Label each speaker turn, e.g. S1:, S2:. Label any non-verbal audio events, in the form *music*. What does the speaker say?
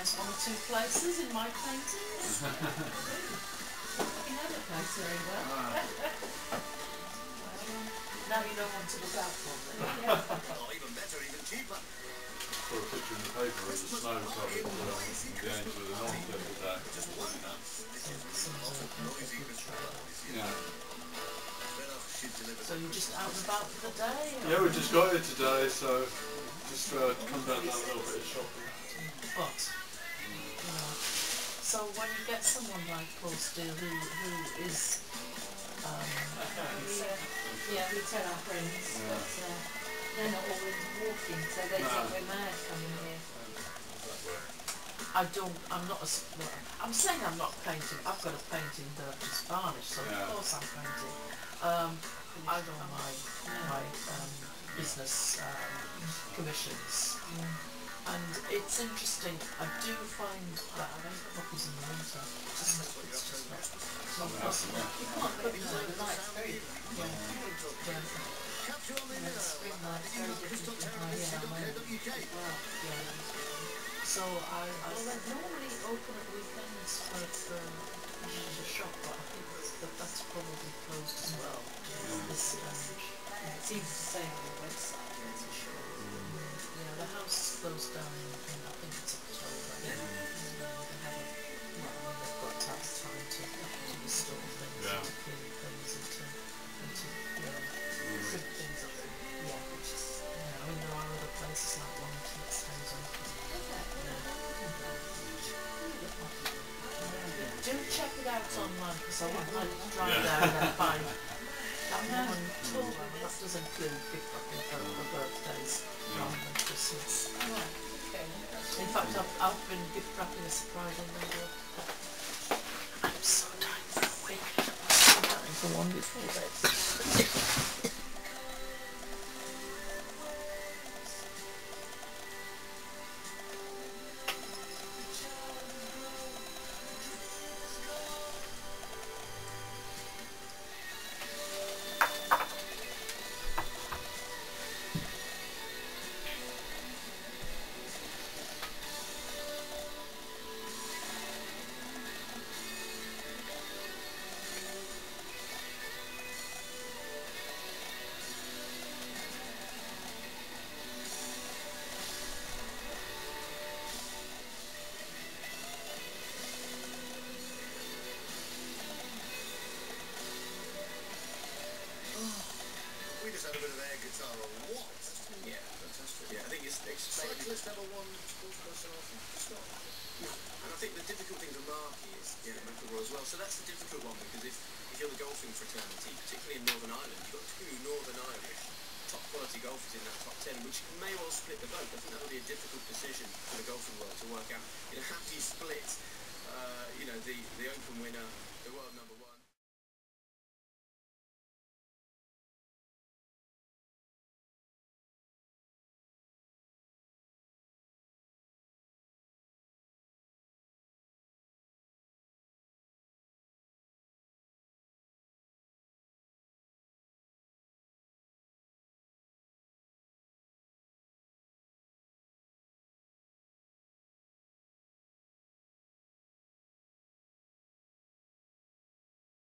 S1: probably recognise one or two places in my paintings. *laughs* you know the place very well.
S2: Ah.
S1: well um, now you know what to look out for then. *laughs*
S3: or even better, even cheaper.
S2: Saw a picture in the paper of the snow covered um, the ends of the north the other day.
S3: Just one now. This is
S1: Some
S3: often
S1: of
S3: noisy
S1: good.
S2: Yeah.
S1: So you're just out and about for the day? or-
S2: Yeah, we just got here today, so just uh, come down and have a little bit of shopping.
S1: But, you know, so when you get someone like Paul Steele who, who is, um,
S4: yeah, we tell our friends, but uh, they're not all into walking, so they think we're mad coming here.
S1: I don't, I'm not a, I'm saying I'm not painting, I've got a painting that just varnished, so
S2: Yeah.
S1: of course I'm painting. Um, I don't my, my, um, business, um, commissions. And it's interesting, I do find that I make copies in the winter, just, it's just not, it's not possible.
S4: You can't put them on the light's very
S1: Yeah, yeah,
S3: Capture on the
S4: you know, the spring light's very different from my yeah, my well.
S1: yeah. So I, I well, normally open at weekends for, um, for the shop, but I think that's, that that's probably closed as well, this stage.
S4: It seems to say on the website,
S1: the house closed down in, in I think it's October. Yeah. And, they have a, well, I mean, they've got time time to, to restore things
S2: Yeah.
S1: and to clean things and to, and to, you know, put things up. Yeah, which is, you know, I mean, there are other places like Wellington that stays open. Do check it out online because I wouldn't like to drive
S2: Yeah.
S1: down there and find that woman told me that does include gift wrapping for, for birthdays I've, been gift wrapping a surprise on my daughter. I'm so dying for a week. I'm for one before this.
S3: Just had a bit of air guitar on what?
S5: Yeah, fantastic. Yeah, I think it's explaining.
S3: Cyclist ever won sports personality? It's not.
S5: No. And I think the difficult thing for Marky is yeah, McIlroy as well. So that's the difficult one because if, if you're the golfing fraternity, particularly in Northern Ireland, you've got two Northern Irish top quality golfers in that top ten, which may well split the vote. I think that'll be a difficult decision for the golfing world to work out. You know, how do you split? Uh, you know, the the Open winner, the world number